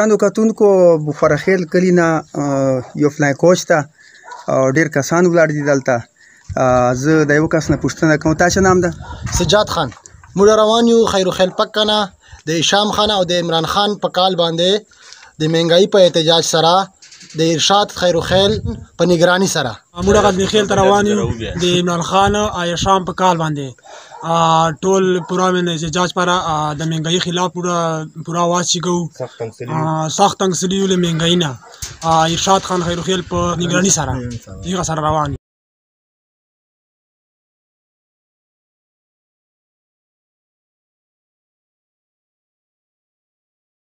ګرانو کتونکو بخاره خیل کلی نه یو فلای کوچ ته ډیر کسان ولاړ دي دلته زه د یو کس نه پوښتنه کوم تا څه نام ده سجاد خان موږ روان یو خیر خیل پک کنه د هشام خان او د عمران خان په کال باندې د مهنګايي په احتجاج سره د ارشاد خیروخیل په نگرانی سره موږ هغه بخیل ته روان یو د عمران خان آیا شام په کال باندې ټول پورا من احتجاج پر د مهنګايي خلاف پورا پورا واز چې کو سخت تنګسلی له مهنګايي نه ارشاد خان خیروخیل په نگرانی سره یو سره روان یو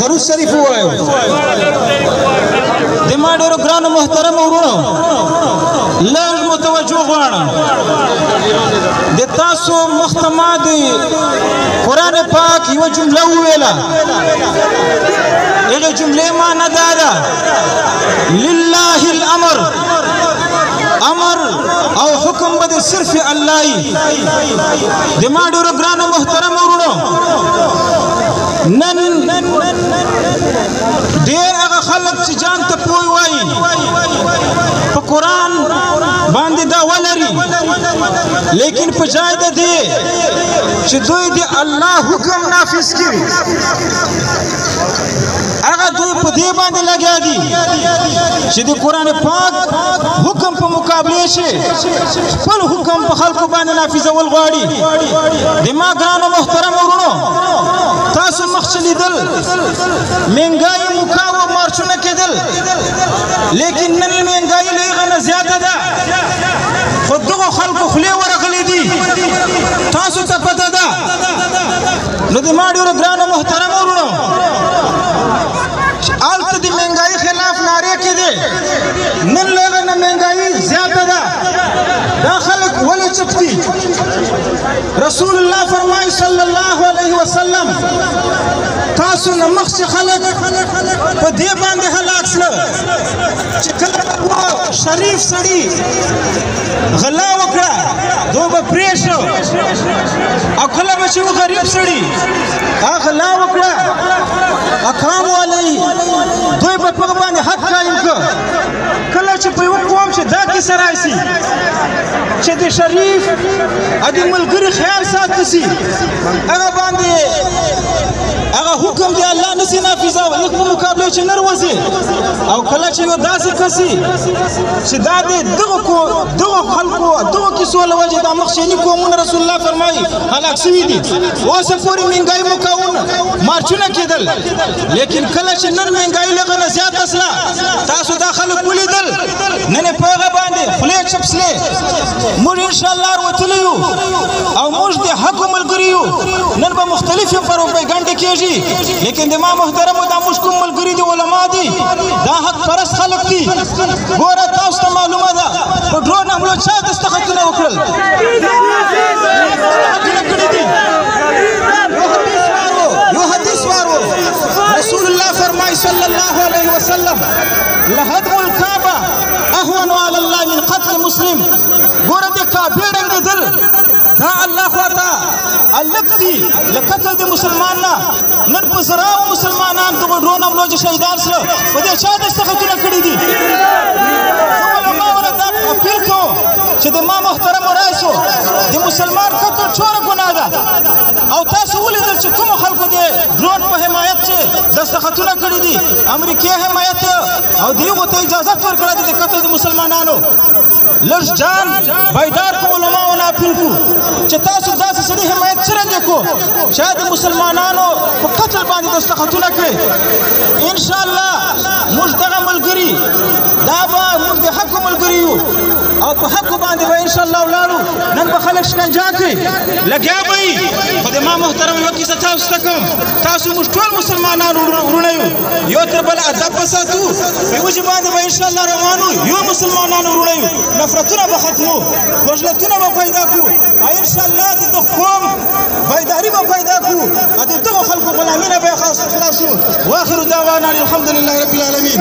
درود شریف وایو د ما ډیرو ګرانو محترم ورونو لږ متوجه غواړم د تاسو مختما دی قران پاک یو جمله ویلا دغه جمله ما نه دادا لله الامر امر او حکم به صرف الله دی د ما ډیرو ګرانو محترم ورونو نن ډیر هغه خلک چې جان ته پوي وایي په قران باندې دا ولري لیکن په ځای د دې چې دوی د الله حکم نافذ کړي هغه دوی په دې باندې لګیا دي چې د قران پاک حکم په مقابله شي خپل حکم په خلکو باندې نافذول غواړي د ما ګرانو محترم ورونو تاسو مخ چلیدل مهنګای مکاو مارچونه کېدل لیکن نن مهنګای لږه نه زیاته ده خو دغه خلکو خلی ورغلي دي تاسو ته پته ده نو د ما ډیرو ګرانو محترم ورونو آلته د مهنګای خلاف ناره کېدې نن لږه نه مهنګای زیاته ده دا خلک ولې چپ دي رسول الله فرمای صلی الله علیه وسلم تاسو نه مخ چې خلک په دې باندې هلاک سره چې کله شریف سړی غلا وکړه دوه به پرې شو او کله به چې غریب سړی هغه غلا وکړه اکام والی دوی په هغه باندې حق قائم کړ کله چې په یو قوم چې دا کیسه راشي چې د شریف ا د ملګری خیال ساتل شي هغه باندې هغه حکم دی الله نسی نافذ او یک مقابله چې نر وځي او کله چې یو داسې کسي چې دا دې دغه کو دغه خلکو دغه کیسو لوجه د مخشینی قومونه رسول الله فرمایي هلاک شوی دي اوس پورې منګای مکاونه مارچونه کېدل لیکن کله چې نن مهنګای لګه نه زیات اسلا تاسو دا خلک ولیدل نن په هغه باندې خلې چپسلې موږ ان شاء الله وتلیو او موږ د حق ملګریو نن به مختلفې پروپاګاندا کیږي لیکن د ما محترم دا موږ کوم ملګری دي علما دي دا حق پرس خلک دي ګوره تاسو ته معلومه ده په ډرون حمله چا د استخدام وکړل رسول الله فرمای صلی الله علیه وسلم لهدم الكعبه اهون على الله من قتل مسلم ګوره د کعبه رنګېدل دا الله خواته الک دي له قتل د مسلمان نه نن په زراو مسلمانان دغه ډرون حملو چې شهیدان سره په دې چا د سختونه کړې دي اپیل کوم چې د ما محترم رئیس د مسلمان قتل چور ګناه ده او تاسو ولیدل چې کوم خلکو دې ډرون په حمایت چې دستخطونه کړي دي امریکای حمایت او دیغه ته اجازه ورکړه دي د قتل د مسلمانانو لږ جان بایدار په علماو نه اپیل کو چې تاسو داسې سړي حمایت څرنګه کو چې د مسلمانانو په قتل باندې دستخطونه کړي ان شاء الله موږ دغه ملګری دا به موږ د حق ملګری یو او په حق باندې به ان شاء الله ولاړو نن به خلک شکنجا کوي لګیا به وي خو د ما محترم یو کیسه تاسو ته کوم تاسو موږ ټول مسلمانان وروڼه یو یو تر بل ادب وساتو په وجه باندې به ان شاء الله روانو یو مسلمانان وروڼه یو نفرتونه به ختمو وژلتونه به پیدا کو ان شاء الله د تخوم فائداري به پیدا کو او د دغه خلکو غلامي نه به خاص خلاصو واخر دعوانا الحمد لله رب العالمین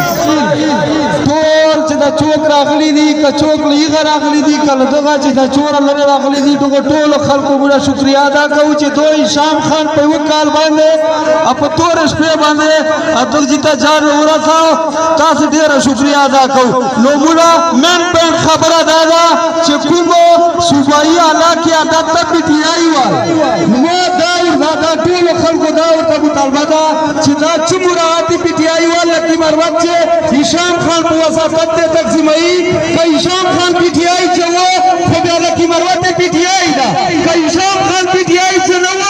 ټول چې دا چوک راغلي دي که چوک لیغه راغلي دي کله دغه چې دا چور لره راغلي دي ټول ټول خلکو ګوره شکریا ادا کوو چې دوی شام خان په وکال باندې په تور شپه باندې اتل جیتا جان ورساو تاسو ډیره شکریا ادا کو نو مولا مین پین خبره دا ده چې کوم صوبایي اعلی کې عادت ته پی ټی آی و نو دا دا دا ټول خلکو دا ورته مطالبه ده چې دا چې مراعات پی ټی آی والا کی مروت چې هشام خان په وساقت ته تقسیمایي که هشام خان پی ټی آی چې و خو بیا د کی مروت پی ټی آی ده که هشام خان پی ټی آی چې نه و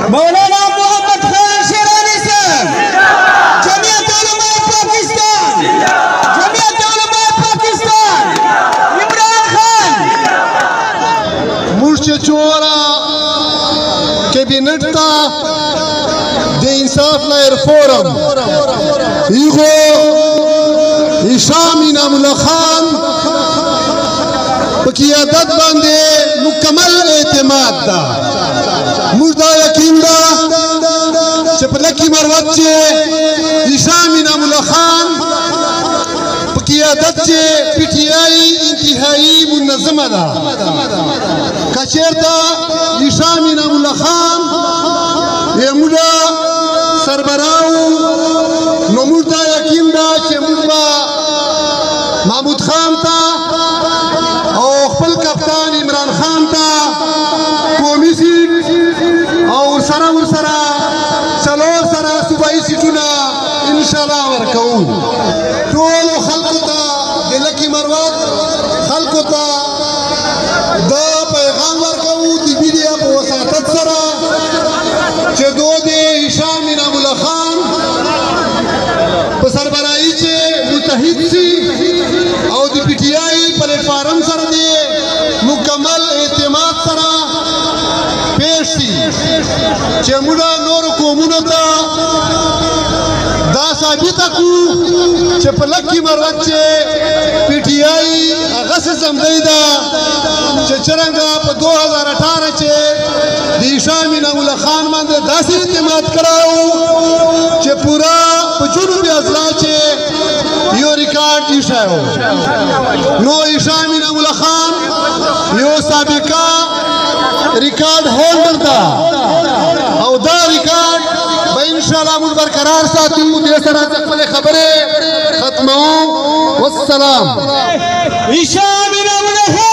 مولانا محمد خان شیرانی صاحب جمعیت علماء پاکستان جمعیت علماء پاکستان عمران خان مرشد چورا کابینټ تا د انصاف لایئر فورم ایغو هشام انعام الله خان په قیادت باندې مکمل اعتماد ده موږ دا یقین ده چې په لکي مروت چې عیسی مین امولا خان په قیادت چې پی ټی آی انتهایی منظمه ده که چېرته عیسی مین امولا خان یې موږ سربراو نو موږ دا یقین ده چې موږ به محمود خان ته قومي سیټ او سره ورسره څلور سره صوبایي سیټونه ان شاء الله ورکوو ټول خلکو ته د لکي مروت خلکو ته د پیغام ورکوو د بي ډي اف وساطت سره چې دو د هشام انعام الله خان په سربراهي چې متحد سي او د پي ټي آی پلیټ فارم سره دی مکمل اعتماد سره پیش شي چې موږ نور قومونو ته دا ثابته کو چې په لکه مرغ چې پی ټی آی هغه څه زمدی دا چې چرنګا په 2018 چې د شامی نولا خان باندې داسې اعتماد کراو چې پورا په جنوب اضلاع چې یو ریکارډ ایښی و نو ایشا مین ابوله خان یو سابقه ریکارډ هولډر ده او دا ریکارډ به ان شاء الله موږ برقرار ساتو دې سره خپل خبره ختمو والسلام ایشا مین ابوله خان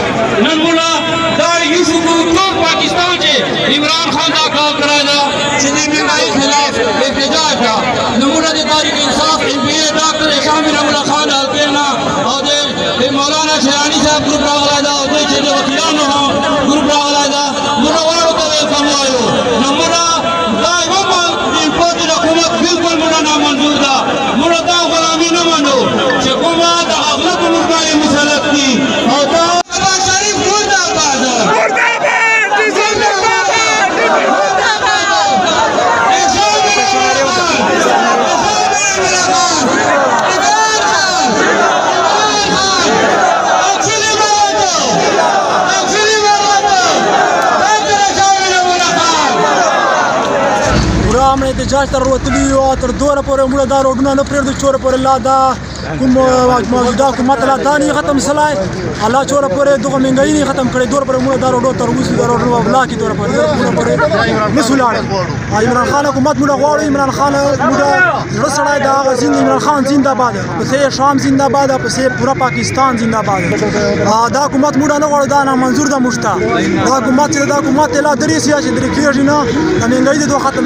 نن مولا دا یو شو ټول پاکستان چې عمران خان دا کار کړی دا چې د بیماري خلاف احتجاج دا نو مولا د تاریخ انصاف ایم پی اے ډاکټر اسلام بن مولا خان الکینا او د مولانا شیرانی صاحب ګروپ راغلی دا او د چې د وکیلانو هم ګروپ راغلی دا مولا وړو ته یې کوم وایو نو مولا دا یو مال د پوت د حکومت بالکل مولا نامنظور دا مولا دا غلامی نه منو چې کومه د اغلب موږ باندې مسلط دي احتجاج ته وروتلي یو تر دوره پورې موږ دا روډونه نه پرېږدو چې وروره لا دا کوم موجوده حکومت لا دا نه ختم سلای الله چور پورې دغه منګای نه ختم کړي دور پر موږ دا روډو تر اوسه دا روډو وبلا کې دور پر موږ پورې مسولان عمران خان حکومت موږ غواړو عمران خان موږ رسړای دا غزین عمران خان زنده باد پسې شام زنده باد پسې پورا پاکستان زنده باد دا حکومت موږ نه غواړو دا نه منزور دا مشتا دا حکومت دا حکومت لا درې سیاسي درې کېږي نه منګای دې ختم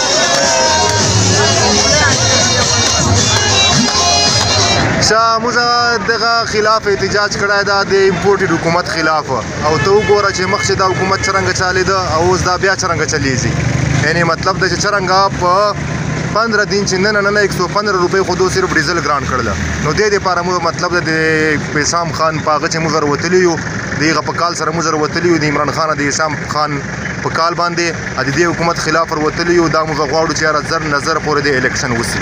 موږ دغه خلاف احتجاج کړای دا د امپورټډ حکومت خلاف او ته وګوره چې مخکې دا حکومت څنګه چالي ده او اوس دا بیا څنګه چلیږي یعنی مطلب دا چې څنګه په 15 دن چې نن نن 115 روپۍ خو دوه صرف ډیزل ګران کړل نو دې لپاره موږ مطلب د پیسام خان پاغه چې موږ وروتلی یو دیغه په کال سره موږ وروتلی یو د عمران خان د حسام خان په کال باندې د دې حکومت خلاف ور وتلی یو دا موږ غواړو چې یاره زر نه زر پورې د الیکشن وسی